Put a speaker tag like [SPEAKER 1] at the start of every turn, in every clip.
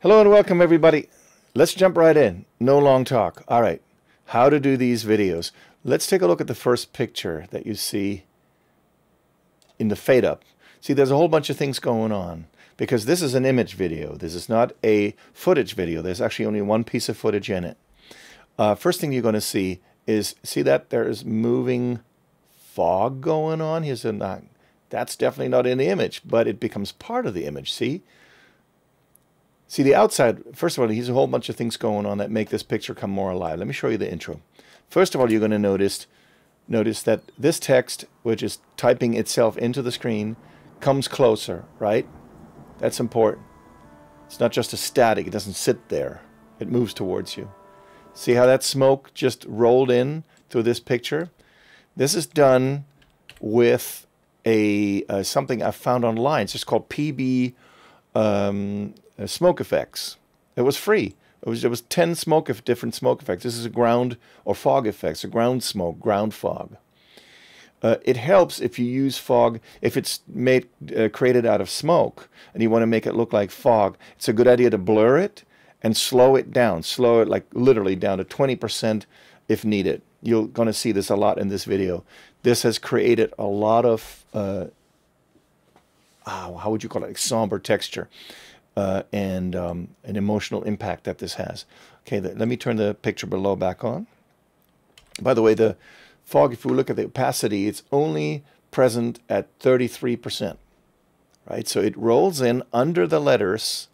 [SPEAKER 1] Hello and welcome everybody. Let's jump right in. No long talk. All right. How to do these videos. Let's take a look at the first picture that you see in the fade up. See, there's a whole bunch of things going on because this is an image video. This is not a footage video. There's actually only one piece of footage in it. Uh, first thing you're going to see is, see that there's moving fog going on? Here's a, that's definitely not in the image, but it becomes part of the image. See? See, the outside, first of all, there's a whole bunch of things going on that make this picture come more alive. Let me show you the intro. First of all, you're going to notice, notice that this text, which is typing itself into the screen, comes closer, right? That's important. It's not just a static. It doesn't sit there. It moves towards you. See how that smoke just rolled in through this picture? This is done with a uh, something I found online. It's just called PB um, smoke effects. It was free. It was, it was 10 smoke different smoke effects. This is a ground or fog effects, a ground smoke, ground fog. Uh, it helps if you use fog, if it's made uh, created out of smoke and you want to make it look like fog, it's a good idea to blur it and slow it down. Slow it like literally down to 20% if needed. You're going to see this a lot in this video. This has created a lot of, uh, oh, how would you call it, like somber texture uh, and um, an emotional impact that this has. Okay, let me turn the picture below back on. By the way, the fog, if we look at the opacity, it's only present at 33%, right? So it rolls in under the letters.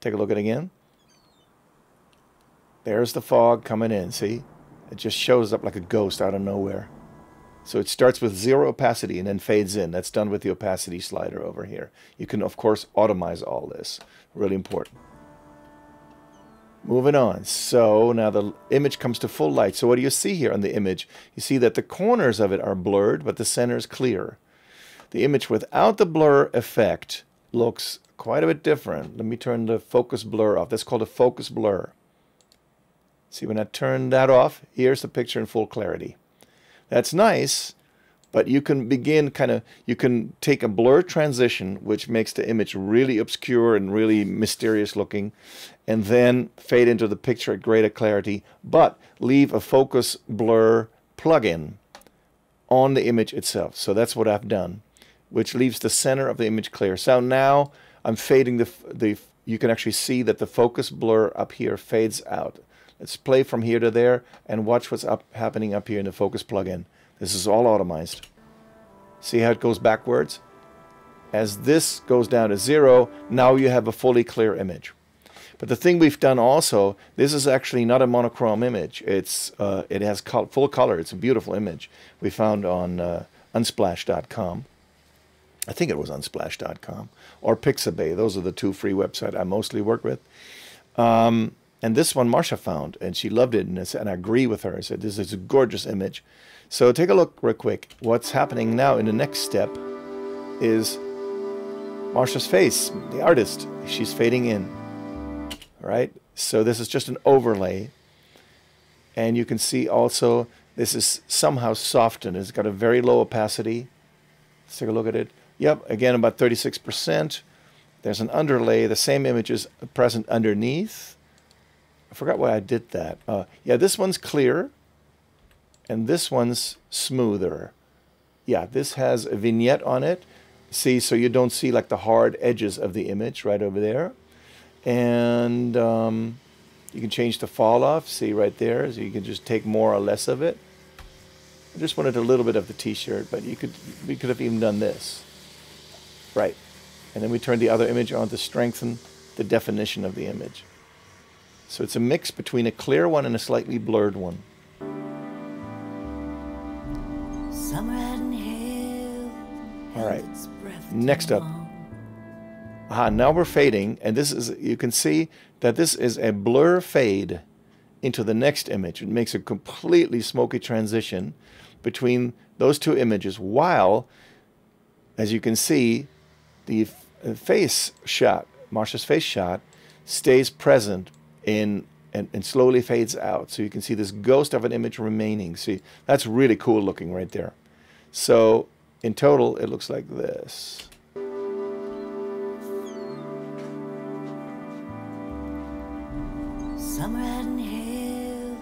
[SPEAKER 1] Take a look at it again. There's the fog coming in, see? It just shows up like a ghost out of nowhere. So it starts with zero opacity and then fades in. That's done with the opacity slider over here. You can, of course, automize all this. Really important. Moving on. So now the image comes to full light. So what do you see here on the image? You see that the corners of it are blurred, but the center is clear. The image without the blur effect looks quite a bit different. Let me turn the focus blur off. That's called a focus blur. See, when I turn that off, here's the picture in full clarity. That's nice, but you can begin kind of, you can take a blur transition, which makes the image really obscure and really mysterious looking, and then fade into the picture at greater clarity, but leave a focus blur plugin on the image itself. So that's what I've done, which leaves the center of the image clear. So now I'm fading the, the you can actually see that the focus blur up here fades out. Let's play from here to there and watch what's up happening up here in the focus plugin. This is all automized. See how it goes backwards? As this goes down to zero, now you have a fully clear image. But the thing we've done also, this is actually not a monochrome image. It's uh, It has full color. It's a beautiful image we found on uh, unsplash.com. I think it was unsplash.com or Pixabay. Those are the two free websites I mostly work with. Um, and this one Marsha found, and she loved it, and, and I agree with her. I said, this is a gorgeous image. So take a look real quick. What's happening now in the next step is Marsha's face, the artist. She's fading in. All right? So this is just an overlay. And you can see also this is somehow softened. It's got a very low opacity. Let's take a look at it. Yep, again, about 36%. There's an underlay. The same image is present underneath. I forgot why I did that. Uh, yeah, this one's clear, and this one's smoother. Yeah, this has a vignette on it. See, so you don't see like the hard edges of the image right over there. And um, you can change the fall off, see right there, so you can just take more or less of it. I just wanted a little bit of the t-shirt, but you could we could have even done this. Right. And then we turn the other image on to strengthen the definition of the image. So it's a mix between a clear one and a slightly blurred one. All right. Next up. Aha, now we're fading, and this is you can see that this is a blur fade into the next image. It makes a completely smoky transition between those two images, while, as you can see, the face shot, Marsha's face shot, stays present in and, and slowly fades out. So you can see this ghost of an image remaining. See, that's really cool looking right there. So in total, it looks like this.
[SPEAKER 2] Summer hadn't held,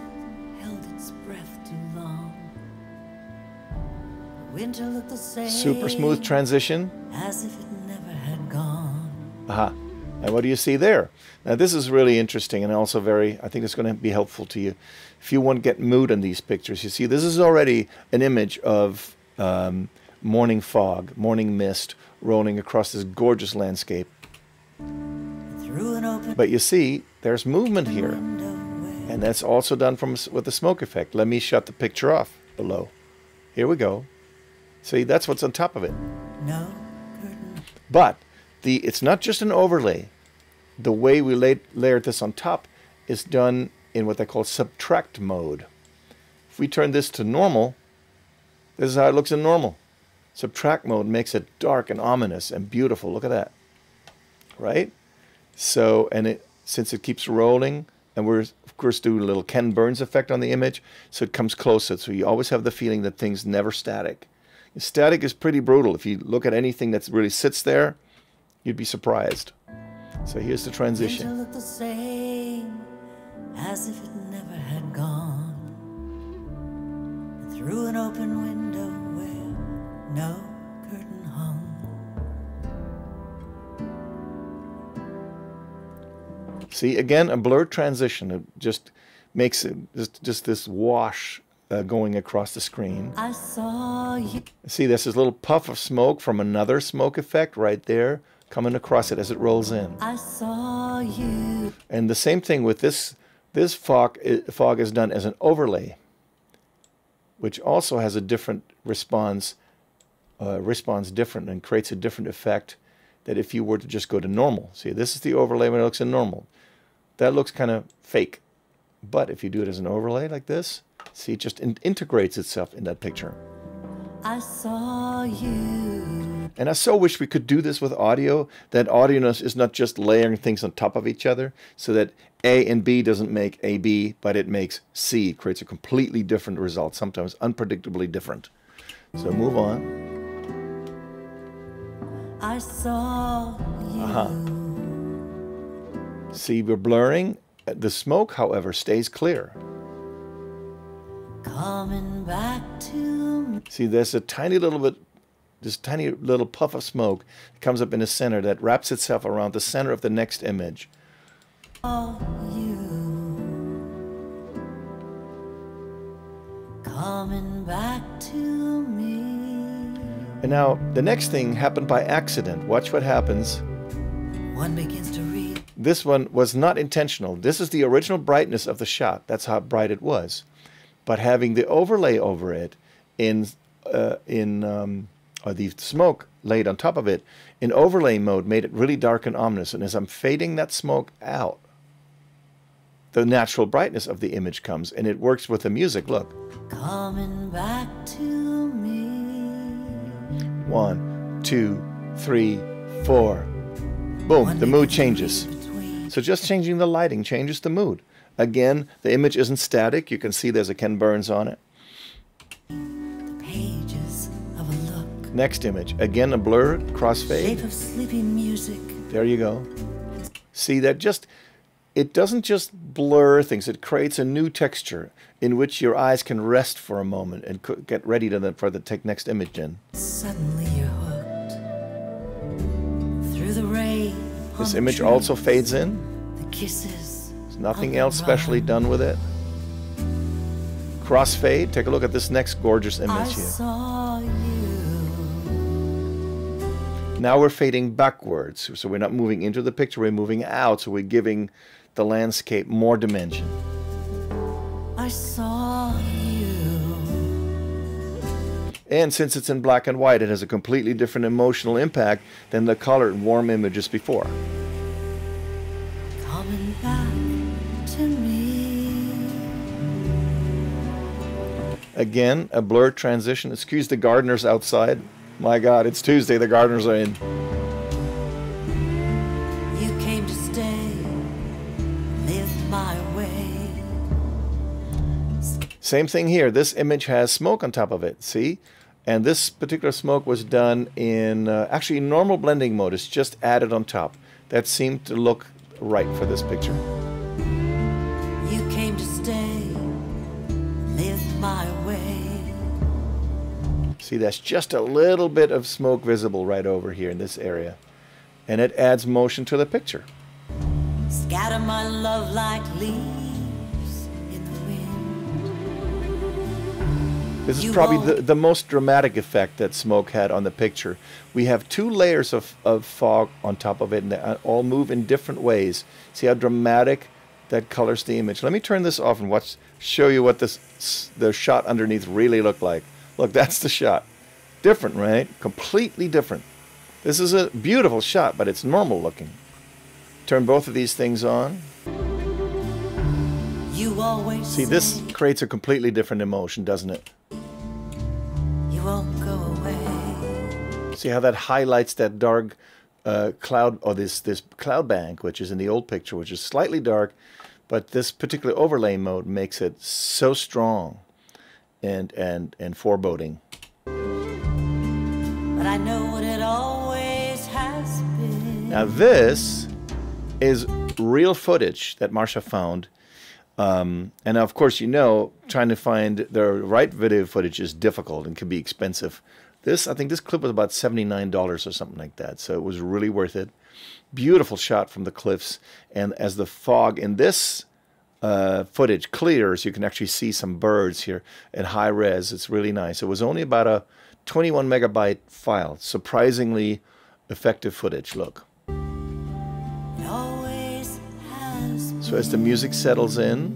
[SPEAKER 2] held its breath too long. Winter looked the same.
[SPEAKER 1] Super smooth transition.
[SPEAKER 2] As if it never had gone.
[SPEAKER 1] Aha. And what do you see there? Now this is really interesting and also very, I think it's going to be helpful to you. If you want to get mood in these pictures, you see this is already an image of um, morning fog, morning mist rolling across this gorgeous landscape.
[SPEAKER 2] Through an open
[SPEAKER 1] But you see, there's movement here. And that's also done from with the smoke effect. Let me shut the picture off below. Here we go. See, that's what's on top of it.
[SPEAKER 2] no.
[SPEAKER 1] But the it's not just an overlay. The way we layered this on top is done in what they call subtract mode. If we turn this to normal, this is how it looks in normal. Subtract mode makes it dark and ominous and beautiful. Look at that. Right? So, and it since it keeps rolling, and we're of course doing a little Ken Burns effect on the image, so it comes closer. So you always have the feeling that things never static. Static is pretty brutal. If you look at anything that really sits there, you'd be surprised. So here's the transition.
[SPEAKER 2] the same. As if it never had gone. And through an open window where no curtain hung.
[SPEAKER 1] See, again, a blurred transition. It just makes it just, just this wash uh, going across the screen.
[SPEAKER 2] I saw you.
[SPEAKER 1] See, there's this little puff of smoke from another smoke effect right there coming across it as it rolls in.
[SPEAKER 2] I saw you.
[SPEAKER 1] And the same thing with this this fog fog is done as an overlay, which also has a different response uh, responds different and creates a different effect that if you were to just go to normal. See, this is the overlay when it looks in normal. That looks kind of fake. But if you do it as an overlay like this, see, it just in- integrates itself in that picture.
[SPEAKER 2] I saw you.
[SPEAKER 1] And I so wish we could do this with audio, that audio is not just layering things on top of each other, so that A and B doesn't make AB, but it makes C. It creates a completely different result, sometimes unpredictably different. So move on.
[SPEAKER 2] I saw you.
[SPEAKER 1] Uh-huh. See, we're blurring. The smoke, however, stays clear.
[SPEAKER 2] Coming back to me.
[SPEAKER 1] See, there's a tiny little bit, this tiny little puff of smoke comes up in the center that wraps itself around the center of the next image.
[SPEAKER 2] you. Coming back to me.
[SPEAKER 1] And now the next thing happened by accident. Watch what happens.
[SPEAKER 2] One begins to read.
[SPEAKER 1] This one was not intentional. This is the original brightness of the shot. That's how bright it was. But having the overlay over it in uh, in um, or the smoke laid on top of it in overlay mode made it really dark and ominous. And as I'm fading that smoke out, the natural brightness of the image comes, and it works with the music. Look,
[SPEAKER 2] Coming back to me.
[SPEAKER 1] one, two, three, four. Boom, the mood changes. So just changing the lighting changes the mood. Again, the image isn't static. You can see there's a Ken Burns on it. Next image, again a blur,
[SPEAKER 2] Shape
[SPEAKER 1] crossfade.
[SPEAKER 2] of sleepy music.
[SPEAKER 1] There you go. See that just it doesn't just blur things. It creates a new texture in which your eyes can rest for a moment and get ready to the, for the take next image in.
[SPEAKER 2] Suddenly you're hooked. Through the rain.
[SPEAKER 1] This image
[SPEAKER 2] tree,
[SPEAKER 1] also fades in.
[SPEAKER 2] The kisses.
[SPEAKER 1] There's nothing else specially done with it. Crossfade. Take a look at this next gorgeous
[SPEAKER 2] I
[SPEAKER 1] image here. Now we're fading backwards. So we're not moving into the picture, we're moving out. So we're giving the landscape more dimension.
[SPEAKER 2] I saw you.
[SPEAKER 1] And since it's in black and white, it has a completely different emotional impact than the colored warm images before.
[SPEAKER 2] Coming back to me.
[SPEAKER 1] Again, a blurred transition. Excuse the gardeners outside. My God, it's Tuesday, the gardeners are in.
[SPEAKER 2] You came to stay. Live my way.
[SPEAKER 1] Same thing here. This image has smoke on top of it. See? And this particular smoke was done in uh, actually normal blending mode. It's just added on top. That seemed to look right for this picture. See, that's just a little bit of smoke visible right over here in this area. And it adds motion to the picture.
[SPEAKER 2] Scatter my love like leaves in the wind.
[SPEAKER 1] This is
[SPEAKER 2] You
[SPEAKER 1] probably the, the most dramatic effect that smoke had on the picture. We have two layers of, of fog on top of it, and they uh, all move in different ways. See how dramatic that colors the image. Let me turn this off and watch, show you what this the shot underneath really looked like. Look, that's the shot. Different, right? Completely different. This is a beautiful shot, but it's normal looking. Turn both of these things on.
[SPEAKER 2] You always
[SPEAKER 1] See, this creates a completely different emotion, doesn't it?
[SPEAKER 2] you won't go away.
[SPEAKER 1] See how that highlights that dark uh, cloud or this this cloud bank, which is in the old picture, which is slightly dark, but this particular overlay mode makes it so strong and and and foreboding.
[SPEAKER 2] But I know what it always has been.
[SPEAKER 1] Now this is real footage that Marsha found. Um, and of course, you know, trying to find the right video footage is difficult and can be expensive. This, I think, this clip was about seventy-nine dollars or something like that, so it was really worth it. Beautiful shot from the cliffs, and as the fog in this uh, footage clears, you can actually see some birds here in high res. It's really nice. It was only about a 21 megabyte file. Surprisingly effective footage. Look.
[SPEAKER 2] It always has been.
[SPEAKER 1] So as the music settles in,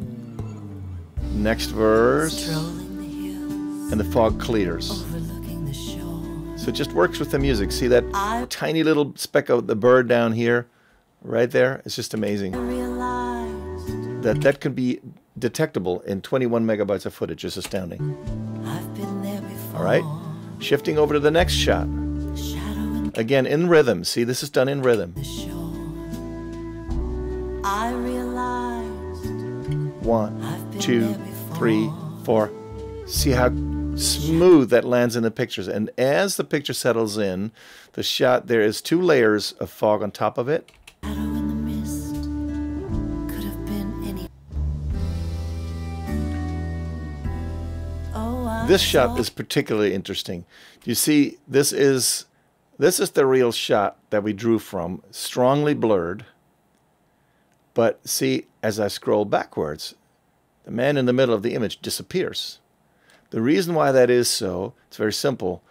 [SPEAKER 1] next verse,
[SPEAKER 2] Strolling the hills,
[SPEAKER 1] and the fog clears.
[SPEAKER 2] overlooking the shore.
[SPEAKER 1] So it just works with the music. See that tiny little speck of the bird down here, right there? It's just amazing. That that could be detectable in 21 megabytes of footage is astounding.
[SPEAKER 2] I've been there before.
[SPEAKER 1] All right, shifting over to the next shot.
[SPEAKER 2] The shadow in
[SPEAKER 1] Again in rhythm. See, this is done in rhythm.
[SPEAKER 2] the shore. I realized
[SPEAKER 1] One, two, three, four. See how smooth that lands in the pictures. And as the picture settles in, the shot there is two layers of fog on top of it. This shot is particularly interesting. You see, this is this is the real shot that we drew from, strongly blurred. But see, as I scroll backwards, the man in the middle of the image disappears. The reason why that is so, it's very simple.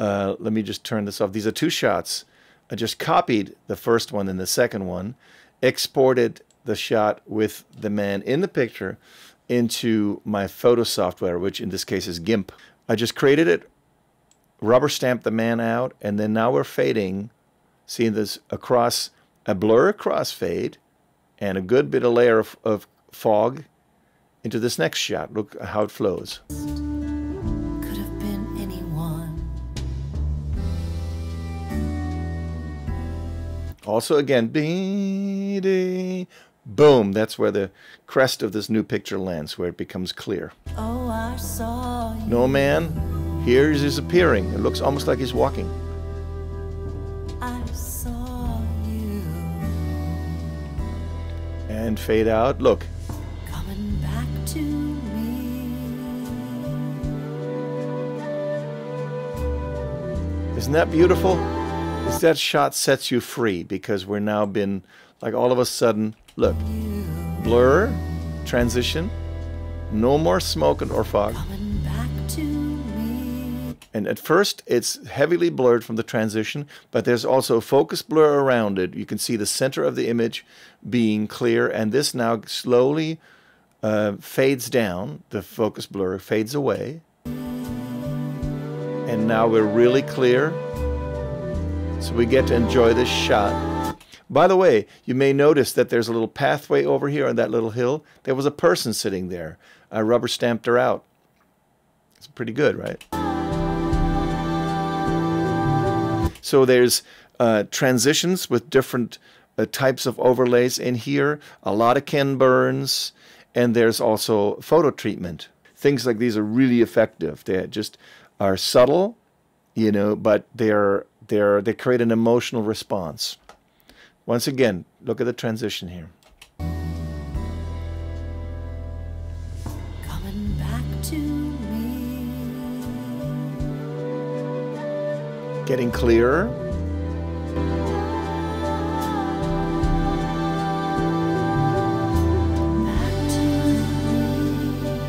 [SPEAKER 1] Uh, let me just turn this off. These are two shots. I just copied the first one and the second one, exported the shot with the man in the picture into my photo software, which in this case is GIMP. I just created it, rubber stamped the man out, and then now we're fading, seeing this across a blur crossfade and a good bit of layer of, of fog into this next shot. Look how it flows.
[SPEAKER 2] could have been anyone.
[SPEAKER 1] Also, again, boom. That's where the crest of this new picture lands, where it becomes clear.
[SPEAKER 2] Oh, I saw you.
[SPEAKER 1] No man, here he is appearing. It looks almost like he's walking.
[SPEAKER 2] I saw you
[SPEAKER 1] And fade out. Look,
[SPEAKER 2] coming back to me.
[SPEAKER 1] isn't that beautiful? Is that shot sets you free because we're now been like all of a sudden, look, blur, transition, no more smoke or fog.
[SPEAKER 2] Coming back to me.
[SPEAKER 1] And at first, it's heavily blurred from the transition, but there's also a focus blur around it. You can see the center of the image being clear, and this now slowly uh, fades down. The focus blur fades away. And now we're really clear. So we get to enjoy this shot. By the way, you may notice that there's a little pathway over here on that little hill. There was a person sitting there. I rubber stamped her out. It's pretty good, right? So there's uh, transitions with different uh, types of overlays in here, a lot of Ken Burns, and there's also photo treatment. Things like these are really effective. They just are subtle, you know, but they're they're they create an emotional response. Once again, look at the transition here.
[SPEAKER 2] Coming back to me.
[SPEAKER 1] Getting clearer.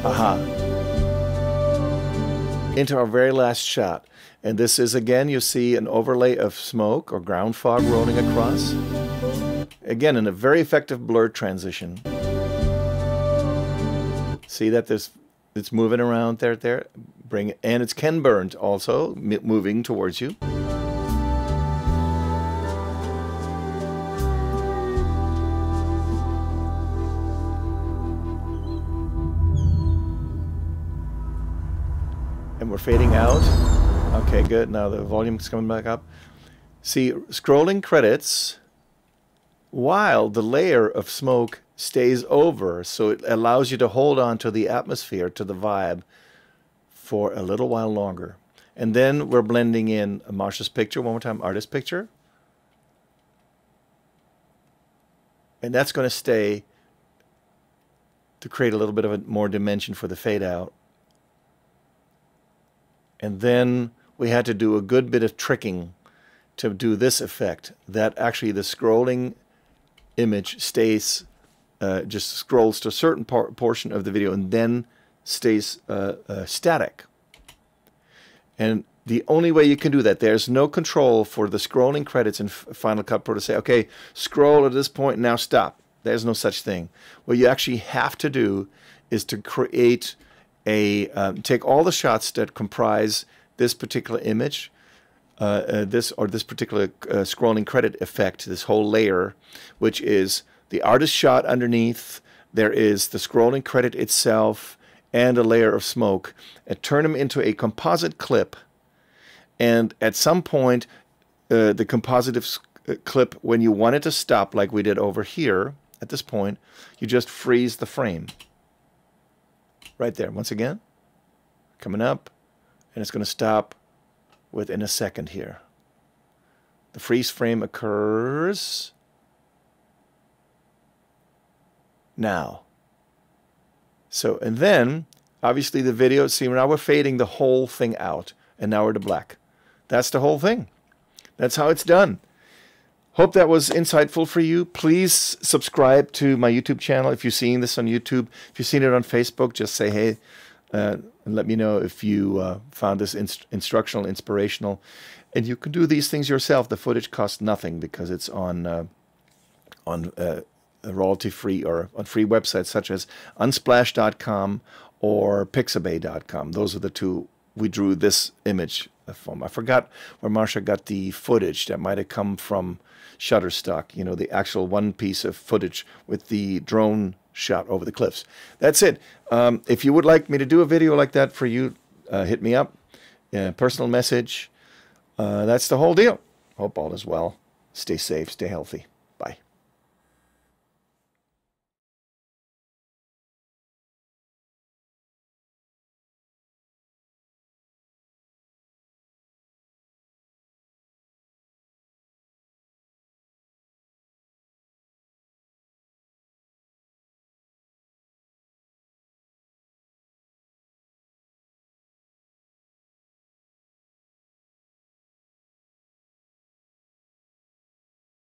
[SPEAKER 1] Aha. Into our very last shot. And this is again, you see an overlay of smoke or ground fog rolling across. Again, in a very effective blur transition. See that there's it's moving around there, there. Bring it, and it's Ken Burns also moving towards you. And we're fading out. Okay, good. Now the volume's coming back up. See, scrolling credits while the layer of smoke stays over, so it allows you to hold on to the atmosphere, to the vibe, for a little while longer. And then we're blending in Marsha's picture, one more time, artist picture. And that's going to stay to create a little bit of a more dimension for the fade out. And then we had to do a good bit of tricking to do this effect, that actually the scrolling image stays, uh, just scrolls to a certain par portion of the video and then stays uh, uh, static. And the only way you can do that, there's no control for the scrolling credits in Final Cut Pro to say, okay, scroll at this point, now stop. There's no such thing. What you actually have to do is to create a, um, take all the shots that comprise this particular image, this or this particular uh, scrolling credit effect, this whole layer, which is the artist shot underneath, there is the scrolling credit itself, and a layer of smoke, and turn them into a composite clip. And at some point, uh, the composite uh, clip, when you want it to stop, like we did over here, at this point, you just freeze the frame. Right there. Once again, coming up, and it's going to stop within a second here. The freeze frame occurs now. So, and then obviously the video, see now we're fading the whole thing out and now we're to black. That's the whole thing. That's how it's done. Hope that was insightful for you. Please subscribe to my YouTube channel if you're seeing this on YouTube. If you've seen it on Facebook, just say hey uh, and let me know if you uh, found this inst instructional, inspirational. And you can do these things yourself. The footage costs nothing because it's on uh, on uh, royalty-free or on free websites such as unsplash.com or pixabay.com. Those are the two we drew this image from. I forgot where Marsha got the footage. That might have come from Shutterstock, you know, the actual one piece of footage with the drone shot over the cliffs. That's it. Um, if you would like me to do a video like that for you, uh, hit me up. Uh, personal message. Uh, that's the whole deal. Hope all is well. Stay safe. Stay healthy.